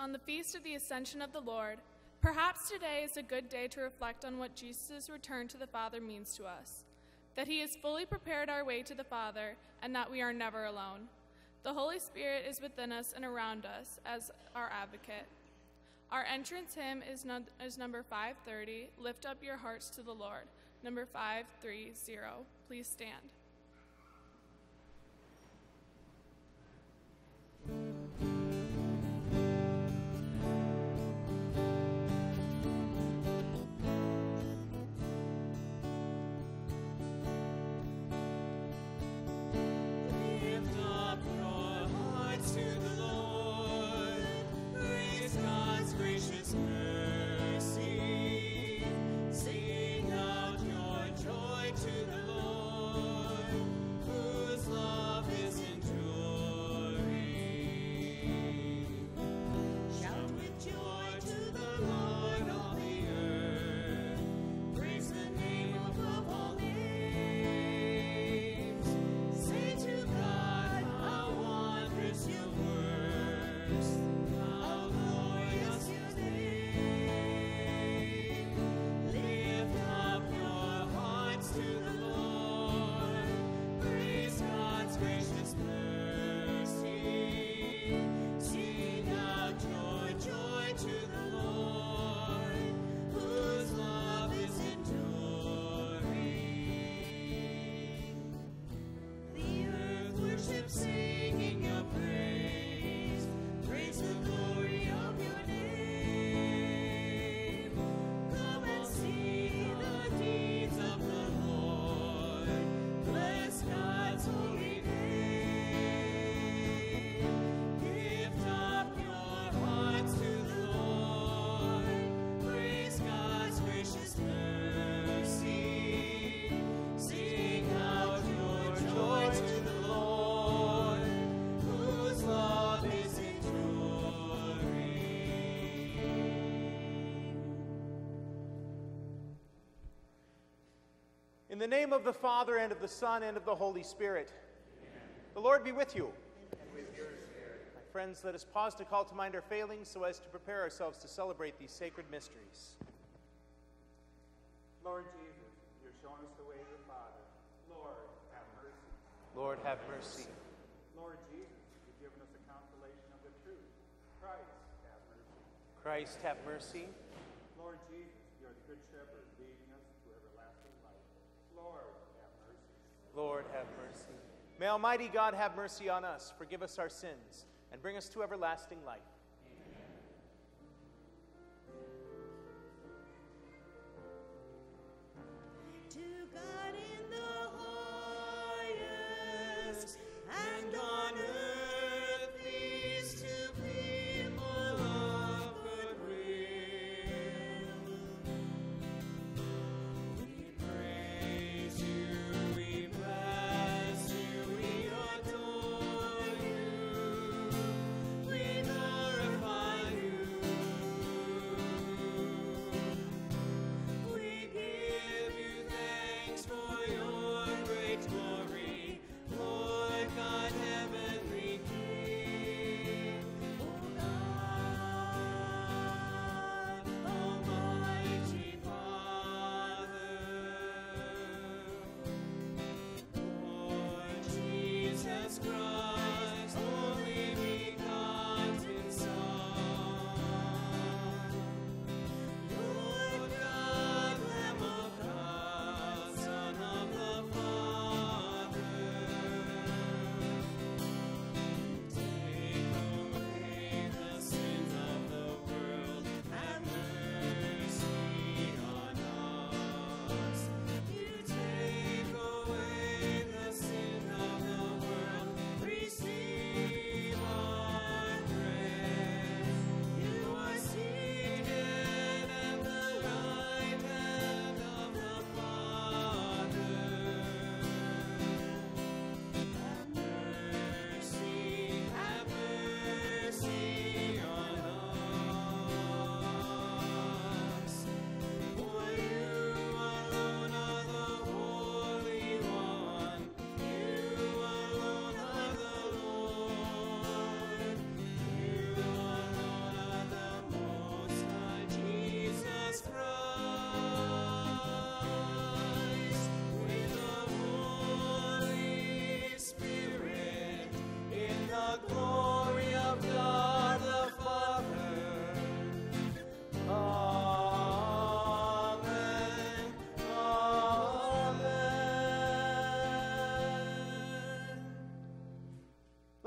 on the feast of the Ascension of the Lord, perhaps today is a good day to reflect on what Jesus' return to the Father means to us that he has fully prepared our way to the Father, and that we are never alone. The Holy Spirit is within us and around us as our advocate. Our entrance hymn is, is number 530, Lift Up Your Hearts to the Lord. Number 530. Please stand. The name of the Father, and of the Son, and of the Holy Spirit. Amen. The Lord be with you. And with your spirit. My friends, let us pause to call to mind our failings so as to prepare ourselves to celebrate these sacred mysteries. Lord Jesus, you've shown us the way to the Father. Lord, have mercy. Lord, have mercy. Lord Jesus, you've given us a consolation of the truth. Christ, have mercy. Christ, have mercy. Lord Jesus, Lord, have mercy. May Almighty God have mercy on us, forgive us our sins, and bring us to everlasting life. Amen. To God.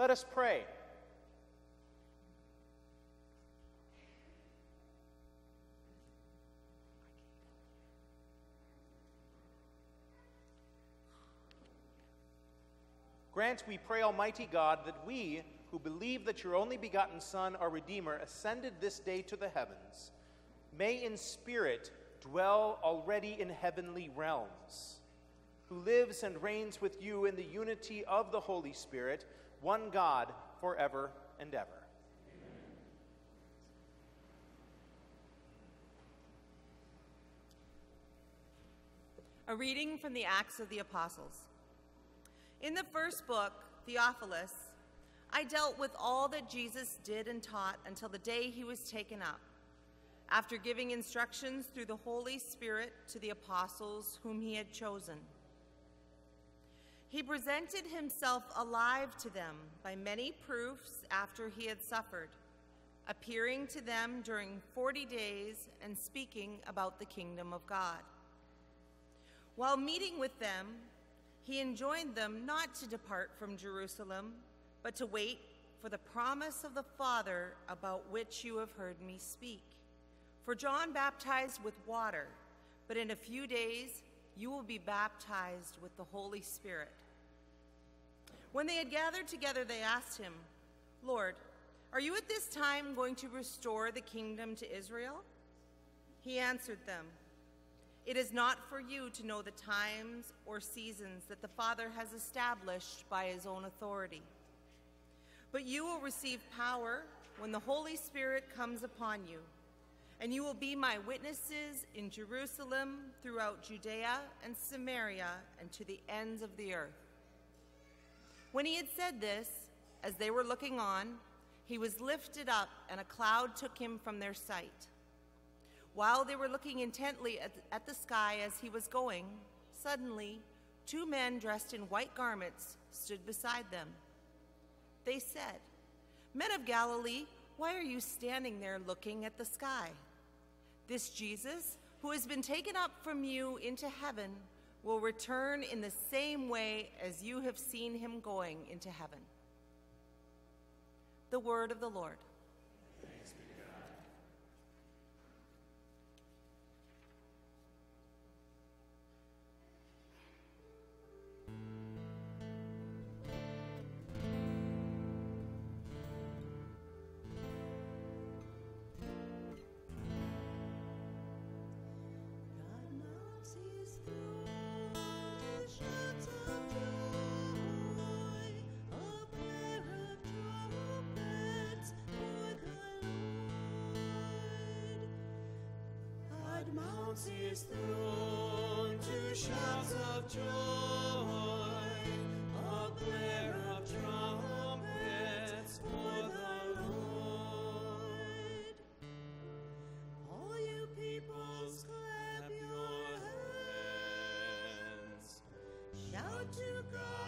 Let us pray. Grant, we pray, Almighty God, that we, who believe that your only begotten Son, our Redeemer, ascended this day to the heavens, may in spirit dwell already in heavenly realms, who lives and reigns with you in the unity of the Holy Spirit, one God, forever and ever. A reading from the Acts of the Apostles. In the first book, Theophilus, I dealt with all that Jesus did and taught until the day he was taken up, after giving instructions through the Holy Spirit to the apostles whom he had chosen. He presented himself alive to them by many proofs after he had suffered, appearing to them during 40 days and speaking about the kingdom of God. While meeting with them, he enjoined them not to depart from Jerusalem, but to wait for the promise of the Father about which you have heard me speak. For John baptized with water, but in a few days you will be baptized with the Holy Spirit. When they had gathered together, they asked him, Lord, are you at this time going to restore the kingdom to Israel? He answered them, it is not for you to know the times or seasons that the Father has established by his own authority. But you will receive power when the Holy Spirit comes upon you, and you will be my witnesses in Jerusalem, throughout Judea and Samaria, and to the ends of the earth. When he had said this, as they were looking on, he was lifted up, and a cloud took him from their sight. While they were looking intently at, the sky as he was going, suddenly two men dressed in white garments stood beside them. They said, Men of Galilee, why are you standing there looking at the sky? This Jesus, who has been taken up from you into heaven, will return in the same way as you have seen him going into heaven. The word of the Lord. Mounts his throne to shouts of joy, a blare of trumpets for the Lord. All you peoples, clap your hands. Shout to God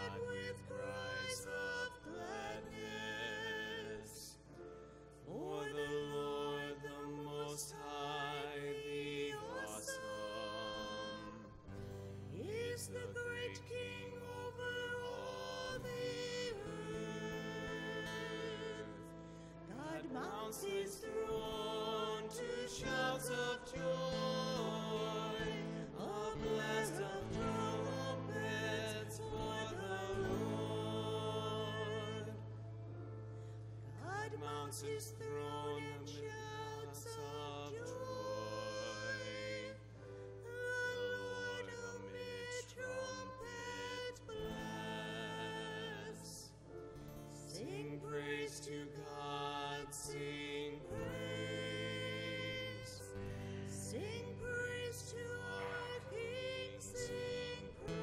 His throne. The Lord trumpet blasts. Sing praise to God, sing praise. Sing praise to our King, sing praise.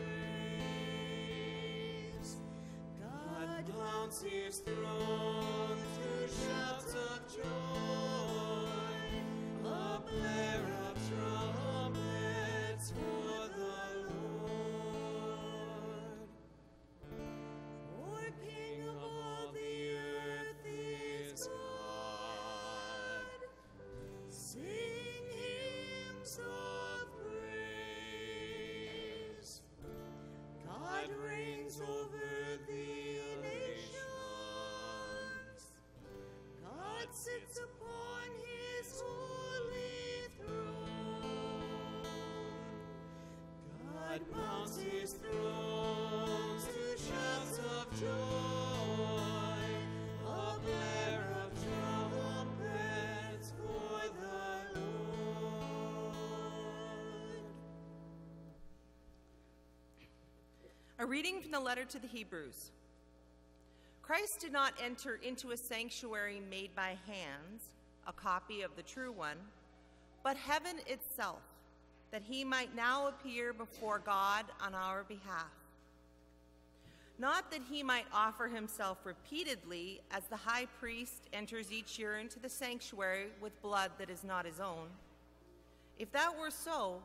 God his throne God his to shouts of joy, a blare of trumpets for the Lord. A reading from the letter to the Hebrews. Christ did not enter into a sanctuary made by hands, a copy of the true one, but heaven itself, that he might now appear before God on our behalf. Not that he might offer himself repeatedly as the high priest enters each year into the sanctuary with blood that is not his own. If that were so,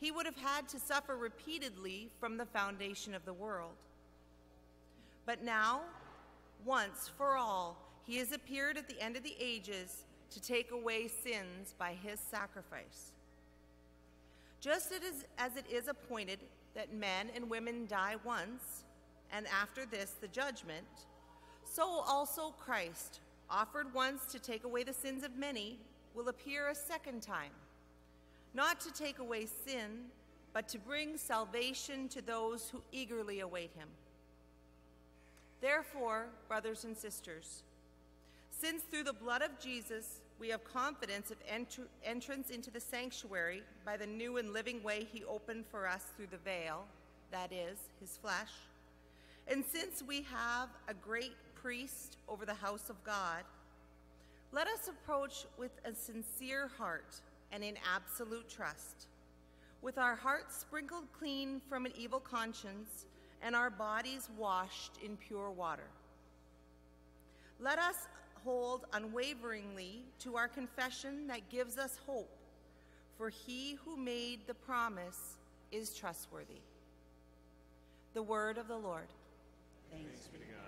he would have had to suffer repeatedly from the foundation of the world. But now, once for all, he has appeared at the end of the ages to take away sins by his sacrifice. Just as, it is appointed that men and women die once, and after this the judgment, so also Christ, offered once to take away the sins of many, will appear a second time, not to take away sin, but to bring salvation to those who eagerly await him. Therefore, brothers and sisters, since through the blood of Jesus we have confidence of entr- entrance into the sanctuary by the new and living way he opened for us through the veil, that is, his flesh, and since we have a great priest over the house of God, let us approach with a sincere heart and in absolute trust, with our hearts sprinkled clean from an evil conscience and our bodies washed in pure water. Let us hold unwaveringly to our confession that gives us hope, for he who made the promise is trustworthy. The word of the Lord. Thanks be to God.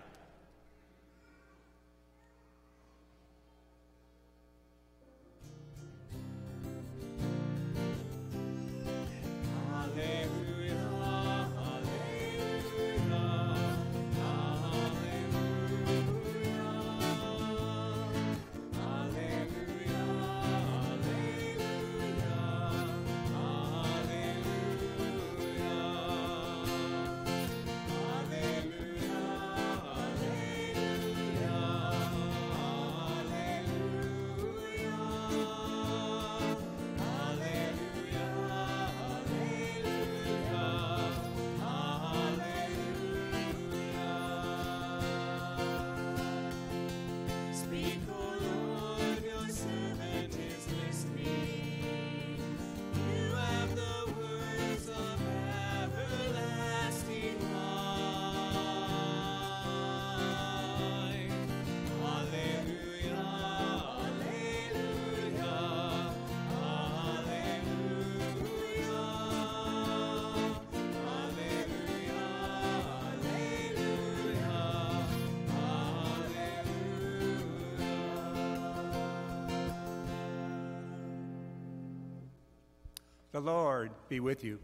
The Lord be with you.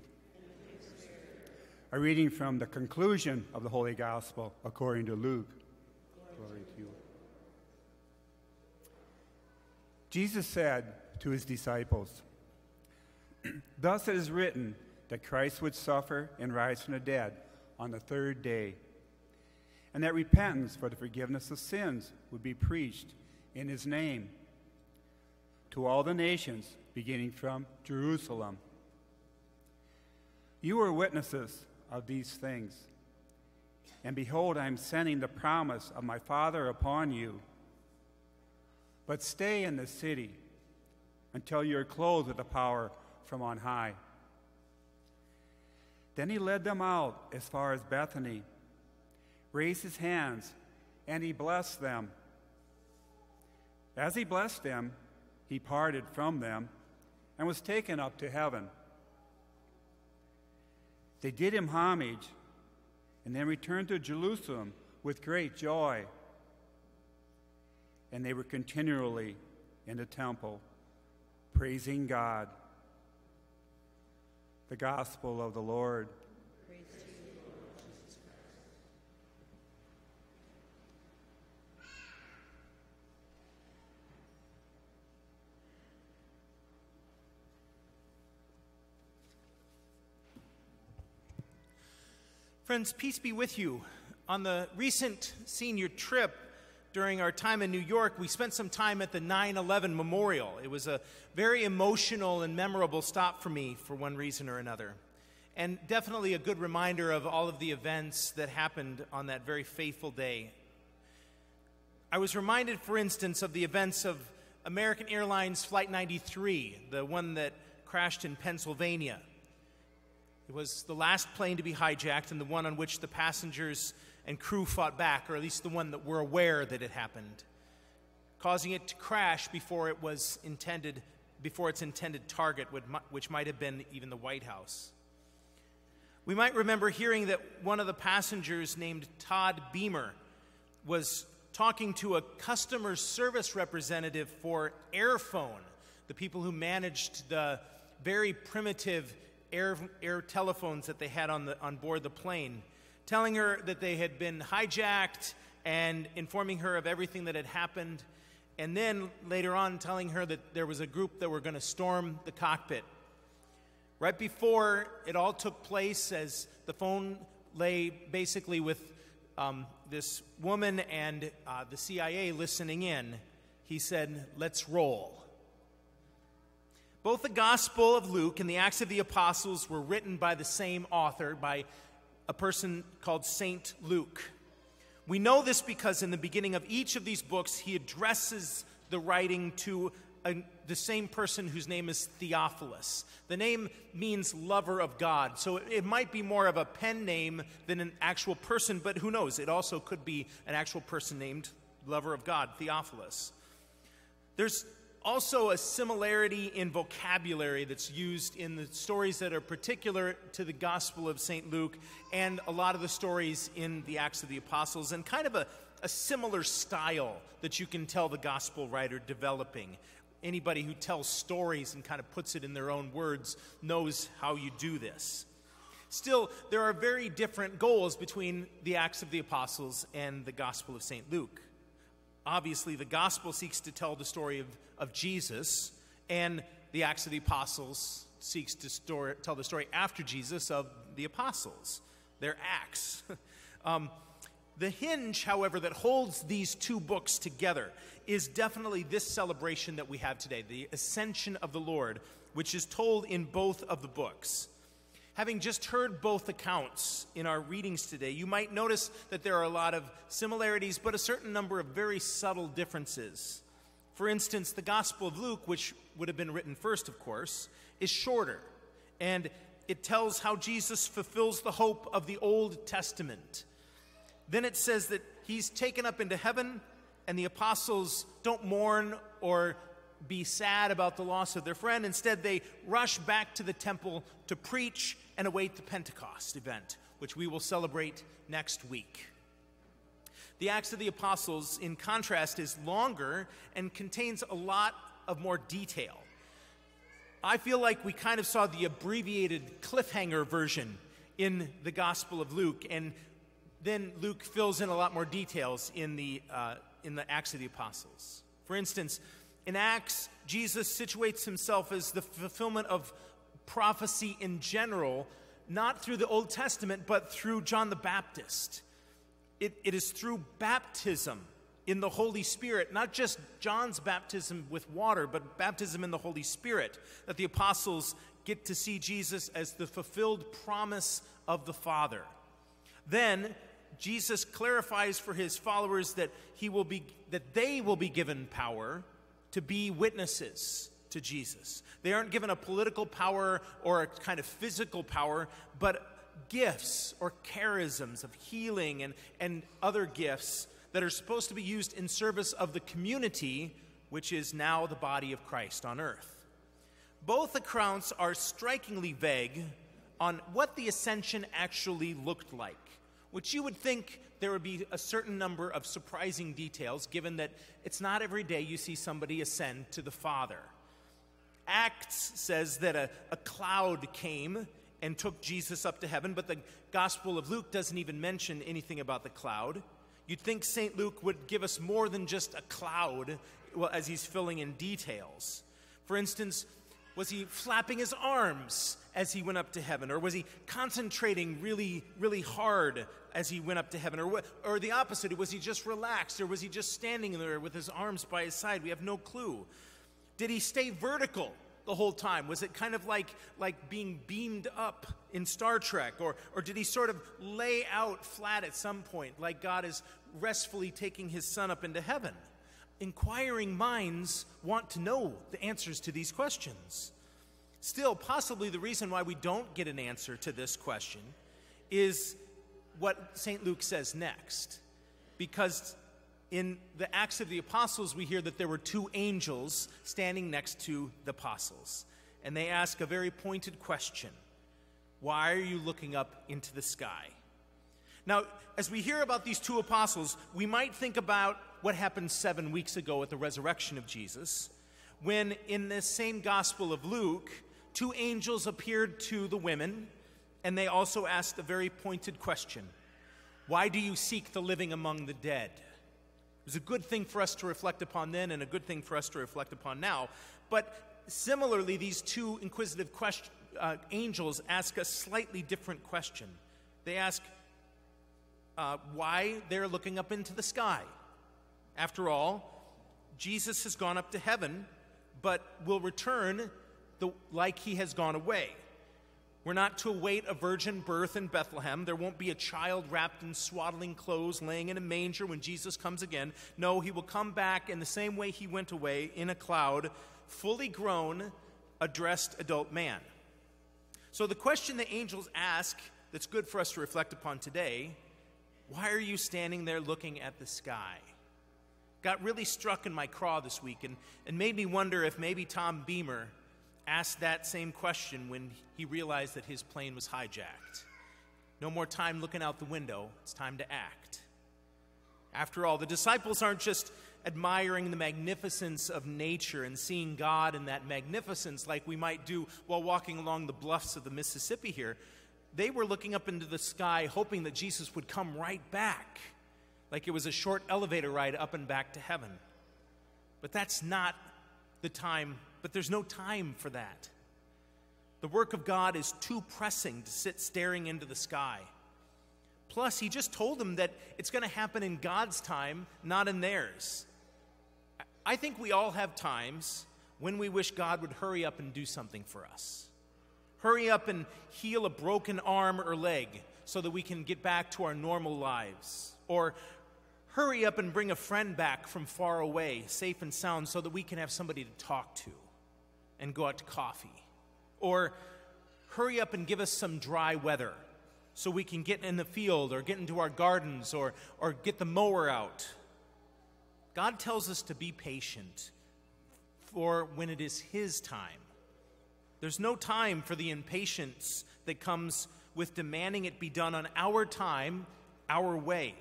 A reading from the conclusion of the Holy Gospel according to Luke. Glory to you. Jesus said to his disciples, Thus it is written that Christ would suffer and rise from the dead on the third day, and that repentance for the forgiveness of sins would be preached in his name to all the nations, beginning from Jerusalem. You are witnesses of these things. And behold, I am sending the promise of my Father upon you. But stay in the city until you are clothed with the power from on high. Then he led them out as far as Bethany, raised his hands, and he blessed them. As he blessed them, he parted from them and was taken up to heaven. They did him homage and then returned to Jerusalem with great joy. And they were continually in the temple, praising God. The gospel of the Lord. Friends, peace be with you. On the recent senior trip during our time in New York, we spent some time at the 9 11 memorial. It was a very emotional and memorable stop for me for one reason or another. And definitely a good reminder of all of the events that happened on that very fateful day. I was reminded, for instance, of the events of American Airlines Flight 93, the one that crashed in Pennsylvania. It was the last plane to be hijacked and the one on which the passengers and crew fought back, or at least the one that were aware that it happened, causing it to crash before it was intended, before its intended target, which might have been even the White House. We might remember hearing that one of the passengers, named Todd Beamer, was talking to a customer service representative for Airfone, the people who managed the very primitive air, air telephones that they had on, the, on board the plane, telling her that they had been hijacked and informing her of everything that had happened. And then later on, telling her that there was a group that were going to storm the cockpit. Right before it all took place, as the phone lay basically with um, this woman and uh, the CIA listening in, he said, Let's roll. Both the Gospel of Luke and the Acts of the Apostles were written by the same author, by a person called Saint Luke. We know this because in the beginning of each of these books, he addresses the writing to a, the same person whose name is Theophilus. The name means lover of God, so it, it might be more of a pen name than an actual person, but who knows? It also could be an actual person named lover of God, Theophilus. There's also a similarity in vocabulary that's used in the stories that are particular to the Gospel of St. Luke and a lot of the stories in the Acts of the Apostles, and kind of a, a similar style that you can tell the Gospel writer developing. Anybody who tells stories and kind of puts it in their own words knows how you do this. Still, there are very different goals between the Acts of the Apostles and the Gospel of St. Luke. Obviously, the Gospel seeks to tell the story of of Jesus, and the Acts of the Apostles seeks to story, tell the story after Jesus of the apostles, their acts. um, the hinge, however, that holds these two books together is definitely this celebration that we have today, the ascension of the Lord, which is told in both of the books. Having just heard both accounts in our readings today, you might notice that there are a lot of similarities, but a certain number of very subtle differences. For instance, the Gospel of Luke, which would have been written first, of course, is shorter, and it tells how Jesus fulfills the hope of the Old Testament. Then it says that he's taken up into heaven, and the apostles don't mourn or be sad about the loss of their friend. Instead, they rush back to the temple to preach and await the Pentecost event, which we will celebrate next week. The Acts of the Apostles, in contrast, is longer and contains a lot of more detail. I feel like we kind of saw the abbreviated cliffhanger version in the Gospel of Luke, and then Luke fills in a lot more details in the, uh, in the Acts of the Apostles. For instance, in Acts, Jesus situates himself as the fulfillment of prophecy in general, not through the Old Testament, but through John the Baptist. It, it is through baptism in the Holy Spirit, not just John's baptism with water, but baptism in the Holy Spirit, that the apostles get to see Jesus as the fulfilled promise of the Father. Then Jesus clarifies for his followers that he will be that they will be given power to be witnesses to Jesus. They aren't given a political power or a kind of physical power, but gifts or charisms of healing and, and other gifts that are supposed to be used in service of the community, which is now the body of Christ on earth. Both accounts are strikingly vague on what the ascension actually looked like, which you would think there would be a certain number of surprising details, given that it's not every day you see somebody ascend to the Father. Acts says that a, a cloud came and took Jesus up to heaven, but the Gospel of Luke doesn't even mention anything about the cloud. You'd think St. Luke would give us more than just a cloud well, as he's filling in details. For instance, Was he flapping his arms as he went up to heaven? Or was he concentrating really, really hard as he went up to heaven? Or, or the opposite, was he just relaxed? Or was he just standing there with his arms by his side? We have no clue. Did he stay vertical the whole time? Was it kind of like, like being beamed up in Star Trek? Or, or did he sort of lay out flat at some point, like God is restfully taking his son up into heaven? Inquiring minds want to know the answers to these questions. Still, possibly the reason why we don't get an answer to this question is what St. Luke says next. Because in the Acts of the Apostles, we hear that there were two angels standing next to the apostles. And they ask a very pointed question Why are you looking up into the sky? Now, as we hear about these two apostles, we might think about what happened seven weeks ago at the resurrection of Jesus, when in this same Gospel of Luke, two angels appeared to the women, and they also asked a very pointed question Why do you seek the living among the dead? It was a good thing for us to reflect upon then, and a good thing for us to reflect upon now. But similarly, these two inquisitive uh, angels ask a slightly different question. They ask, uh, why they're looking up into the sky. After all, Jesus has gone up to heaven, but will return the, like he has gone away. We're not to await a virgin birth in Bethlehem. There won't be a child wrapped in swaddling clothes laying in a manger when Jesus comes again. No, he will come back in the same way he went away in a cloud, fully grown, a dressed adult man. So the question the angels ask that's good for us to reflect upon today why are you standing there looking at the sky? Got really struck in my craw this week and, and made me wonder if maybe Tom Beamer asked that same question when he realized that his plane was hijacked. No more time looking out the window, it's time to act. After all, the disciples aren't just admiring the magnificence of nature and seeing God in that magnificence like we might do while walking along the bluffs of the Mississippi here they were looking up into the sky, hoping that Jesus would come right back, like it was a short elevator ride up and back to heaven. But that's not the time, but there's no time for that. The work of God is too pressing to sit staring into the sky. Plus, he just told them that it's going to happen in God's time, not in theirs. I think we all have times when we wish God would hurry up and do something for us. Hurry up and heal a broken arm or leg so that we can get back to our normal lives. Or hurry up and bring a friend back from far away, safe and sound, so that we can have somebody to talk to and go out to coffee. Or hurry up and give us some dry weather so we can get in the field or get into our gardens or, or get the mower out. God tells us to be patient for when it is His time. There's no time for the impatience that comes with demanding it be done on our time, our way.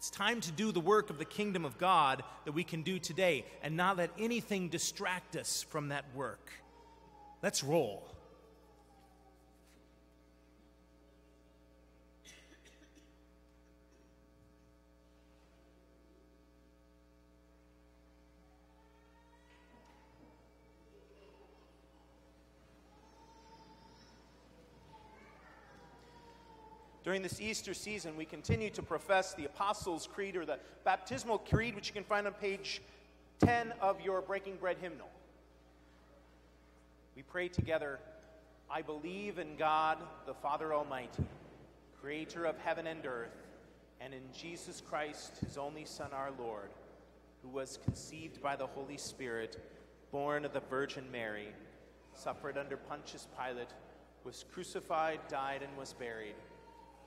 It's time to do the work of the kingdom of God that we can do today and not let anything distract us from that work. Let's roll. During this Easter season, we continue to profess the Apostles' Creed or the Baptismal Creed, which you can find on page 10 of your Breaking Bread hymnal. We pray together I believe in God, the Father Almighty, creator of heaven and earth, and in Jesus Christ, his only Son, our Lord, who was conceived by the Holy Spirit, born of the Virgin Mary, suffered under Pontius Pilate, was crucified, died, and was buried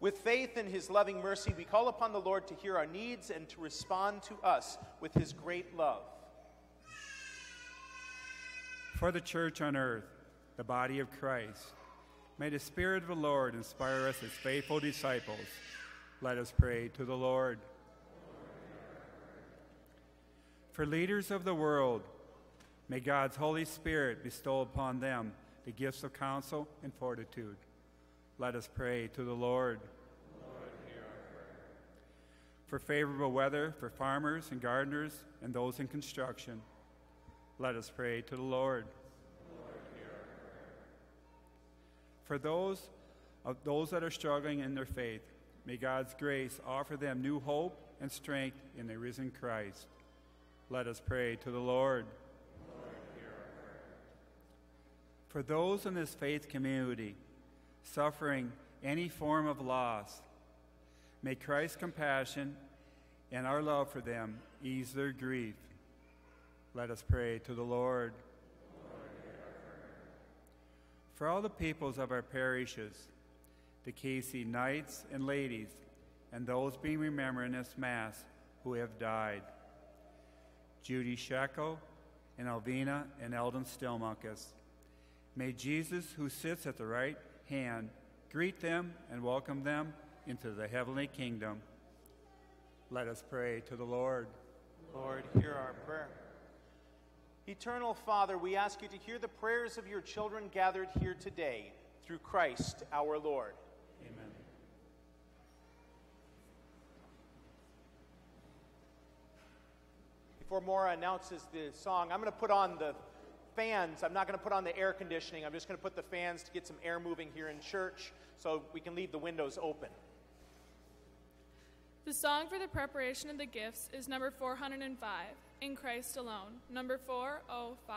With faith in his loving mercy, we call upon the Lord to hear our needs and to respond to us with his great love. For the church on earth, the body of Christ. May the Spirit of the Lord inspire us as faithful disciples. Let us pray to the Lord. For leaders of the world, may God's Holy Spirit bestow upon them the gifts of counsel and fortitude. Let us pray to the Lord. For favorable weather for farmers and gardeners and those in construction, let us pray to the Lord. For those of those that are struggling in their faith, may God's grace offer them new hope and strength in the risen Christ. Let us pray to the Lord. For those in this faith community suffering any form of loss, may Christ's compassion and our love for them ease their grief. Let us pray to the Lord. For all the peoples of our parishes, the KC knights and ladies, and those being remembered in this Mass who have died, Judy Shecko and Alvina and Eldon Stillmunkes. May Jesus, who sits at the right hand, greet them and welcome them into the heavenly kingdom. Let us pray to the Lord. Lord, hear our prayer. Eternal Father, we ask you to hear the prayers of your children gathered here today through Christ our Lord. Amen. Before Maura announces the song, I'm going to put on the fans. I'm not going to put on the air conditioning. I'm just going to put the fans to get some air moving here in church so we can leave the windows open. The song for the preparation of the gifts is number 405, In Christ Alone, number 405.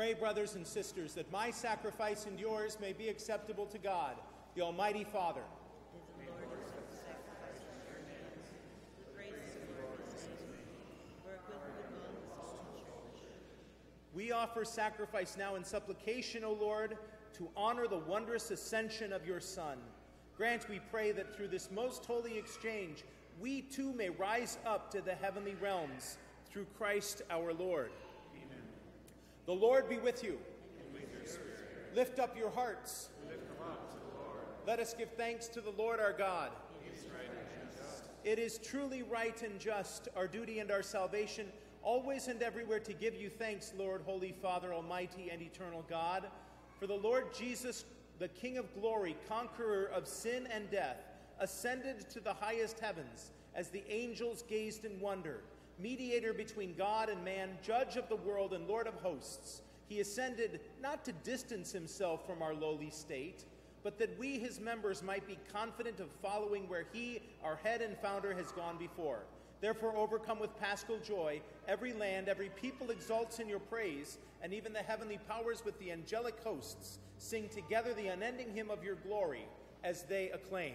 Pray, brothers and sisters, that my sacrifice and yours may be acceptable to God, the Almighty Father. We offer sacrifice now in supplication, O Lord, to honor the wondrous ascension of your Son, Grant, we pray, that through this most holy exchange, we too may rise up to the heavenly realms through Christ our Lord. The Lord be with you. With Lift up your hearts. up Let us give thanks to the Lord our God. right It is truly right and just, our duty and our salvation, always and everywhere to give you thanks, Lord, Holy Father, Almighty and eternal God. For the Lord Jesus, the King of glory, conqueror of sin and death, ascended to the highest heavens as the angels gazed in wonder, mediator between God and man, judge of the world and Lord of hosts. He ascended not to distance himself from our lowly state but that we, his members, might be confident of following where he, our head and founder, has gone before. Therefore, overcome with paschal joy, every land, every people exalts in your praise, and even the heavenly powers with the angelic hosts sing together the unending hymn of your glory as they acclaim.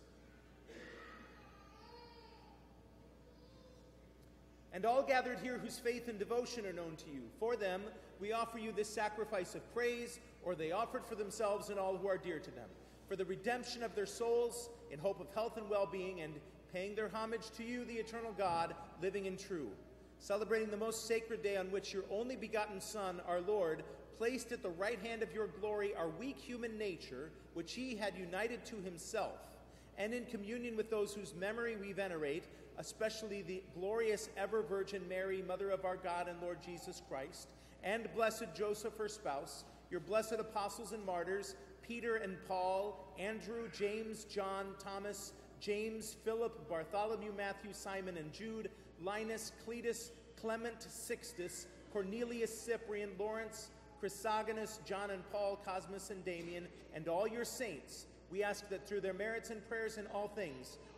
and all gathered here whose faith and devotion are known to you. For them, we offer you this sacrifice of praise, or they offered for themselves and all who are dear to them, for the redemption of their souls, in hope of health and well being, and paying their homage to you, the eternal God, living and true. Celebrating the most sacred day on which your only begotten Son, our Lord, placed at the right hand of your glory our weak human nature, which he had united to himself and in communion with those whose memory we venerate, especially the glorious ever Virgin Mary, Mother of our God and Lord Jesus Christ, and blessed Joseph, her spouse, your blessed apostles and martyrs, Peter and Paul, Andrew, James, John, Thomas, James, Philip, Bartholomew, Matthew, Simon, and Jude, Linus, Cletus, Clement, Sixtus, Cornelius, Cyprian, Lawrence, Chrysogonus, John and Paul, Cosmas and Damian, and all your saints, we ask that through their merits and prayers in all things,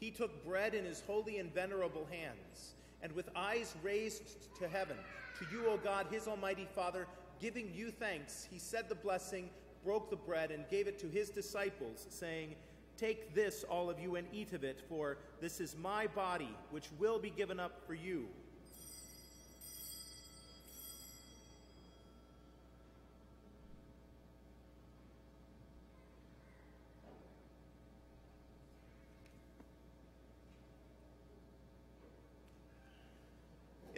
he took bread in his holy and venerable hands, and with eyes raised to heaven, to you, O God, his almighty Father, giving you thanks, he said the blessing, broke the bread, and gave it to his disciples, saying, Take this, all of you, and eat of it, for this is my body, which will be given up for you.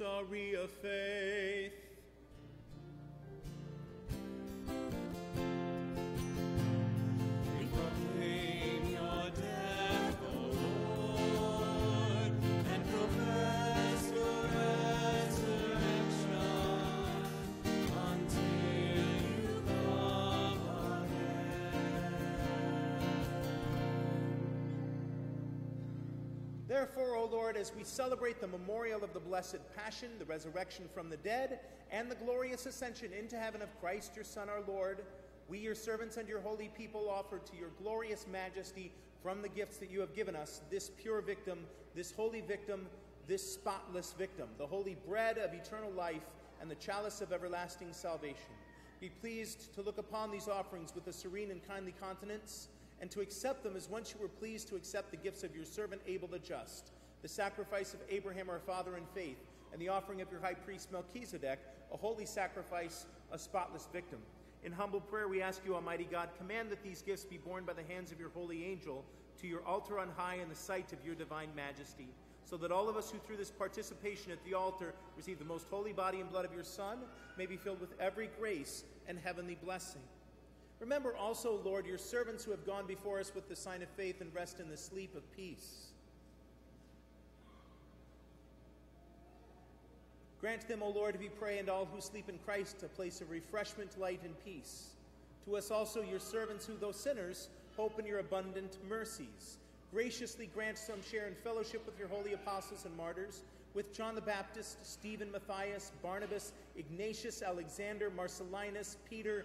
Mystery of faith. Therefore, O Lord, as we celebrate the memorial of the blessed Passion, the resurrection from the dead, and the glorious ascension into heaven of Christ, your Son, our Lord, we, your servants and your holy people, offer to your glorious majesty from the gifts that you have given us this pure victim, this holy victim, this spotless victim, the holy bread of eternal life and the chalice of everlasting salvation. Be pleased to look upon these offerings with a serene and kindly countenance, and to accept them as once you were pleased to accept the gifts of your servant Abel the just, the sacrifice of Abraham our father in faith, and the offering of your high priest Melchizedek, a holy sacrifice, a spotless victim. In humble prayer, we ask you, Almighty God, command that these gifts be borne by the hands of your holy angel to your altar on high in the sight of your divine majesty, so that all of us who through this participation at the altar receive the most holy body and blood of your Son may be filled with every grace and heavenly blessing. Remember also, Lord, your servants who have gone before us with the sign of faith and rest in the sleep of peace. Grant them, O Lord, we pray, and all who sleep in Christ a place of refreshment, light, and peace. To us also, your servants, who, though sinners, hope in your abundant mercies. Graciously grant some share in fellowship with your holy apostles and martyrs, with John the Baptist, Stephen, Matthias, Barnabas, Ignatius, Alexander, Marcellinus, Peter,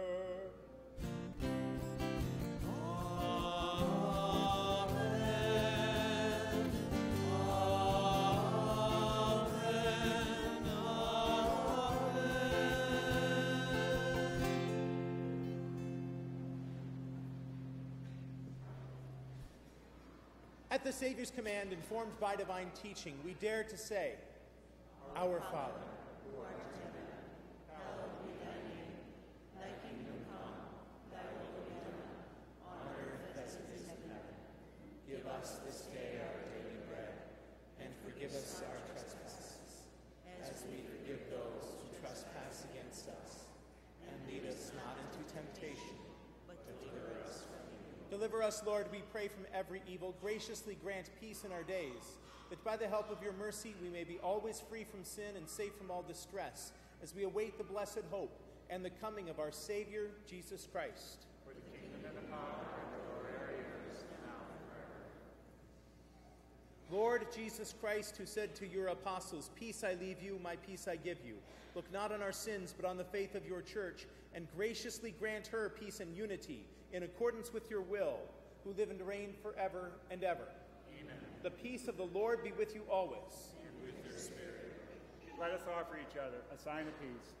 At the Savior's command, informed by divine teaching, we dare to say, Our Father. Give us this day our daily bread, and forgive us our trespasses, as we forgive those who trespass against us. And lead us not into temptation, but deliver us from evil. Deliver us, Lord, we pray, from every evil. Graciously grant peace in our days, that by the help of your mercy we may be always free from sin and safe from all distress, as we await the blessed hope and the coming of our Savior, Jesus Christ. For the kingdom and the power and the glory are yours, now and forever. Lord Jesus Christ, who said to your apostles, Peace I leave you, my peace I give you, look not on our sins, but on the faith of your church, and graciously grant her peace and unity, in accordance with your will, who live and reign forever and ever. Amen. The peace of the Lord be with you always. Let us offer each other a sign of peace.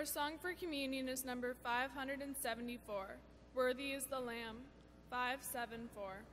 Our song for communion is number 574. Worthy is the Lamb. 574.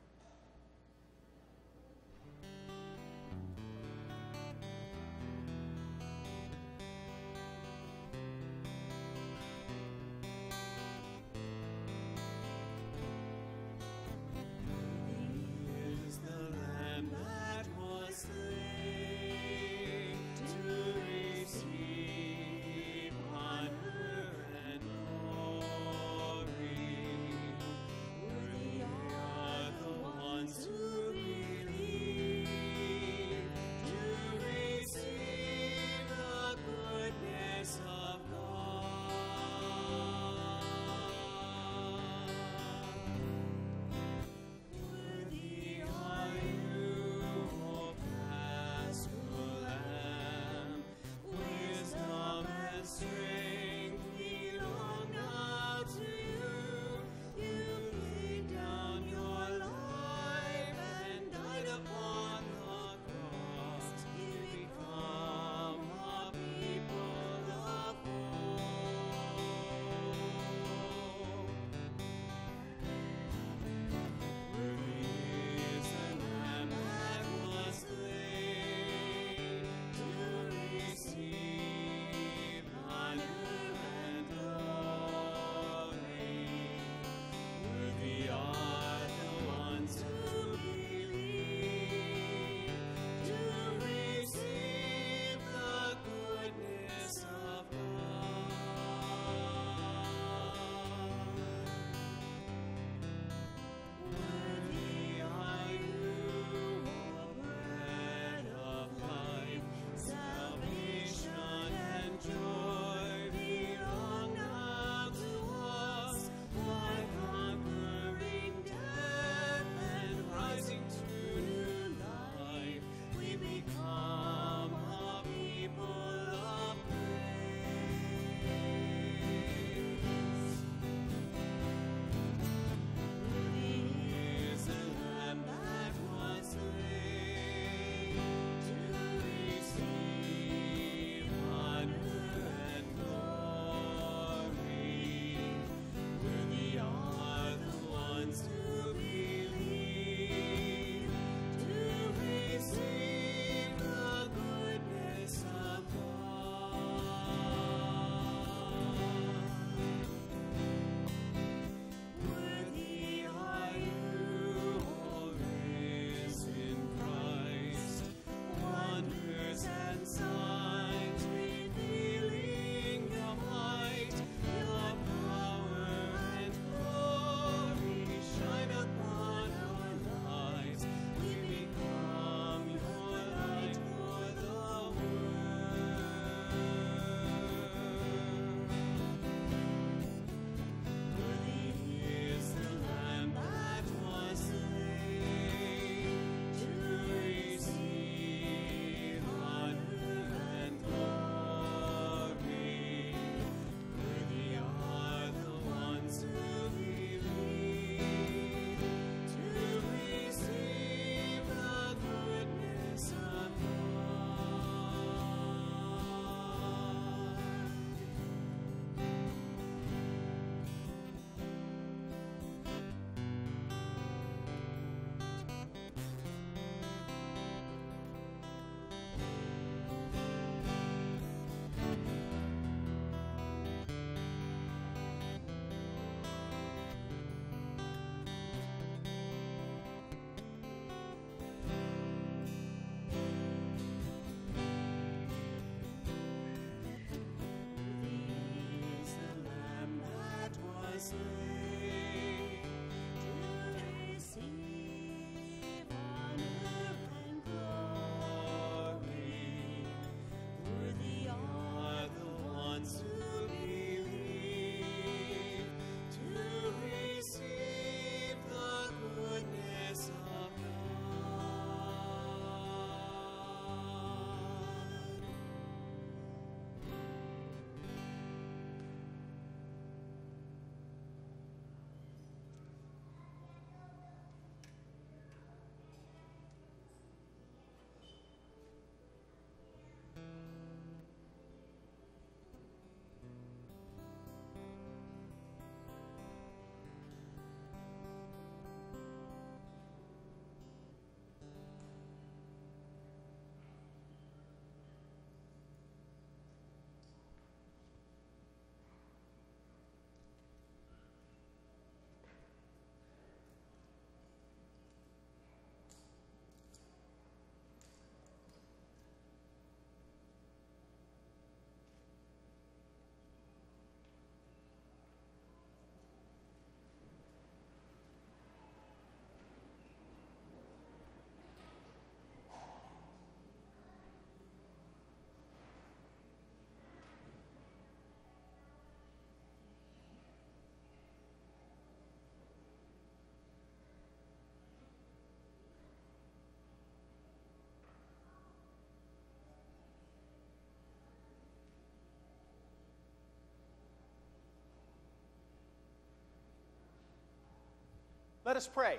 Let us pray.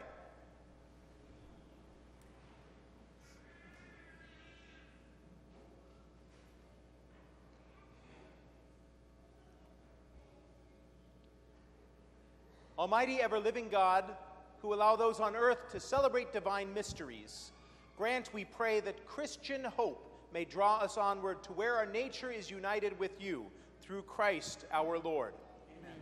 Almighty ever living God, who allow those on earth to celebrate divine mysteries, grant, we pray, that Christian hope may draw us onward to where our nature is united with you through Christ our Lord. Amen.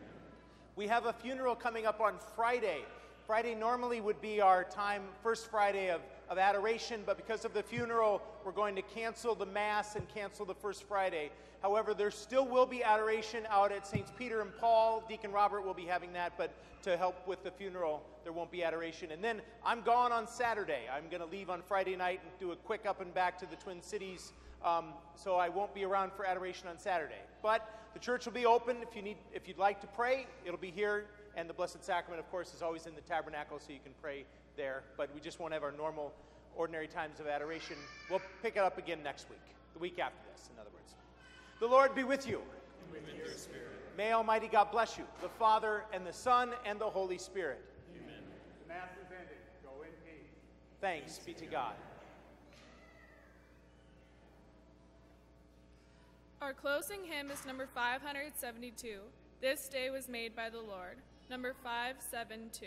We have a funeral coming up on Friday. Friday normally would be our time, first Friday of, of adoration, but because of the funeral, we're going to cancel the Mass and cancel the first Friday. However, there still will be adoration out at Saints Peter and Paul. Deacon Robert will be having that, but to help with the funeral, there won't be adoration. And then I'm gone on Saturday. I'm going to leave on Friday night and do a quick up and back to the Twin Cities. Um, so I won't be around for adoration on Saturday. But the church will be open if you need, if you'd like to pray. It'll be here, and the Blessed Sacrament, of course, is always in the tabernacle, so you can pray there. But we just won't have our normal, ordinary times of adoration. We'll pick it up again next week, the week after this, in other words. The Lord be with you. With your spirit. May Almighty God bless you, the Father, and the Son, and the Holy Spirit. Amen. The Mass is ended. Go in peace. Thanks be to God. Our closing hymn is number 572. This day was made by the Lord. Number 572.